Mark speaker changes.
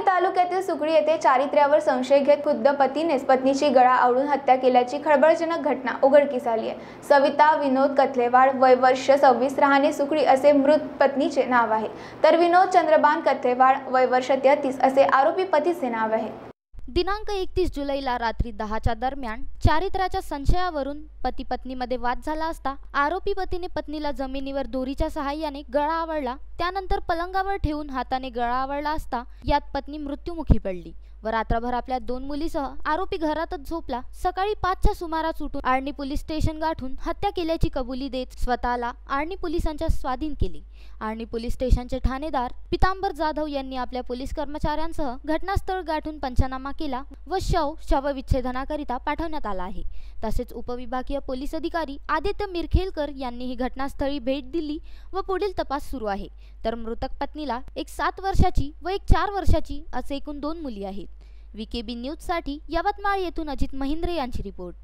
Speaker 1: तालुक्यातील सुकळी येथे चारित्र्यावर संशय घेत खुद्द पतीनेच पत्नीची गळा आवडून हत्या केल्याची खळबळजनक घटना उघडकीस आली आहे. सविता विनोद कथलेवाड वय वर्ष सव्वीस राहणे सुकळी असे मृत पत्नीचे नाव आहे. तर विनोद चंद्रबान कथलेवाड वय वर्ष तेहतीस असे आरोपी पतीचे नाव आहे.
Speaker 2: दिनांक एकतीस जुलैला रात्री दहाच्या दरम्यान चारित्र्याच्या संशयावरून पती पत्नीमध्ये वाद झाला असता आरोपी पतीने पत्नीला जमिनीवर दोरीच्या सहाय्याने गळा आवळला. त्यानंतर पलंगावर ठेवून हाताने गळा आवळला असता यात पत्नी मृत्युमुखी पडली. व रात्रभर आपल्या दोन मुलीसह आरोपी घरातच झोपला. सकाळी पाचच्या सुमारास उठून आर्णी पोलीस स्टेशन गाठून हत्या केल्याची कबुली देत स्वतःला आर्णी पोलिसांच्या स्वाधीन केली. आर्णी पोलीस स्टेशनचे ठाणेदार पितांबर जाधव यांनी आपल्या पोलीस कर्मचाऱ्यांसह घटनास्थळ गाठून पंचनामा केला व शव शवविच्छेदनाकरिता पाठवण्यात आला आहे. तसेच उपविभागीय पोलीस अधिकारी आदित्य मिरखेलकर यांनी ही घटनास्थळी भेट दिली व पुढील तपास सुरू आहे. तर मृतक पत्नीला एक सात वर्षाची व एक चार वर्षाची असे एकूण दोन मुली आहेत. व्हीकेबी न्यूजसाठी यवतमाळ येथून अजित महिंद्रे यांची रिपोर्ट.